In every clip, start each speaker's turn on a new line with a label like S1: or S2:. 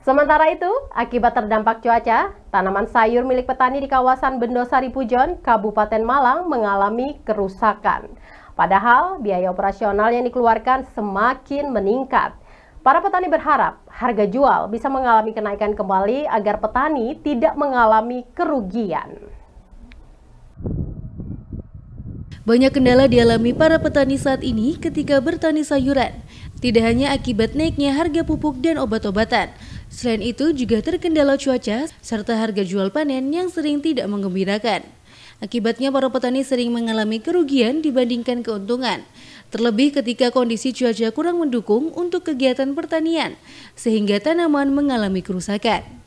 S1: Sementara itu, akibat terdampak cuaca, tanaman sayur milik petani di kawasan Bendosari Pujon, Kabupaten Malang mengalami kerusakan. Padahal biaya operasional yang dikeluarkan semakin meningkat. Para petani berharap harga jual bisa mengalami kenaikan kembali agar petani tidak mengalami kerugian.
S2: Banyak kendala dialami para petani saat ini ketika bertani sayuran. Tidak hanya akibat naiknya harga pupuk dan obat-obatan, selain itu juga terkendala cuaca serta harga jual panen yang sering tidak menggembirakan. Akibatnya para petani sering mengalami kerugian dibandingkan keuntungan. Terlebih ketika kondisi cuaca kurang mendukung untuk kegiatan pertanian, sehingga tanaman mengalami kerusakan.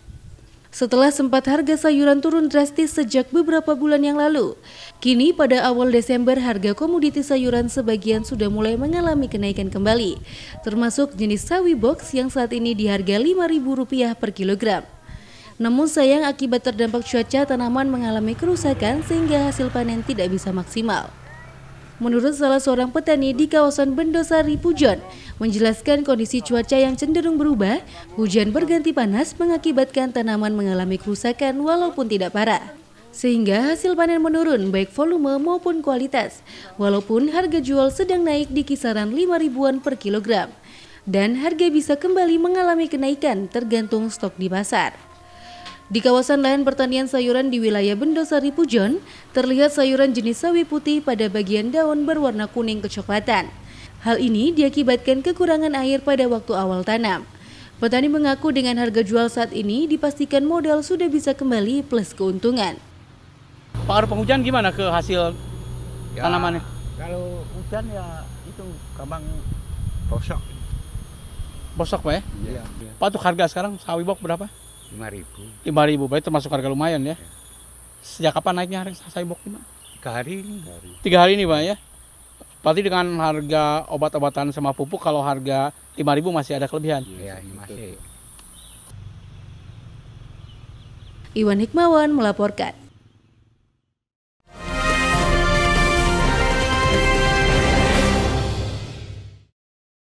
S2: Setelah sempat harga sayuran turun drastis sejak beberapa bulan yang lalu, kini pada awal Desember harga komoditi sayuran sebagian sudah mulai mengalami kenaikan kembali, termasuk jenis sawi box yang saat ini di harga Rp5.000 per kilogram. Namun sayang akibat terdampak cuaca tanaman mengalami kerusakan sehingga hasil panen tidak bisa maksimal. Menurut salah seorang petani di kawasan Bendosari Pujon, menjelaskan kondisi cuaca yang cenderung berubah, hujan berganti panas mengakibatkan tanaman mengalami kerusakan walaupun tidak parah. Sehingga hasil panen menurun baik volume maupun kualitas, walaupun harga jual sedang naik di kisaran 5 ribuan per kilogram. Dan harga bisa kembali mengalami kenaikan tergantung stok di pasar. Di kawasan lahan pertanian sayuran di wilayah Bendosari Pujon, terlihat sayuran jenis sawi putih pada bagian daun berwarna kuning kecoklatan. Hal ini diakibatkan kekurangan air pada waktu awal tanam. Petani mengaku dengan harga jual saat ini dipastikan modal sudah bisa kembali plus keuntungan.
S3: Pengaruh penghujan gimana ke hasil ya, tanamannya?
S4: Kalau hujan ya itu kambang bosok.
S3: Bosok Pak ya? Iya. Pak untuk harga sekarang sawi bok berapa?
S4: Lima ribu.
S3: Lima ribu berarti termasuk harga lumayan ya, ya. sejak kapan naiknya harga saibok ini
S4: tiga hari ini.
S3: Tiga hari. Ini pak ya? Berarti dengan harga obat-obatan sama pupuk kalau harga lima ribu masih ada kelebihan?
S4: Iya masih.
S2: Iwan Hikmawan melaporkan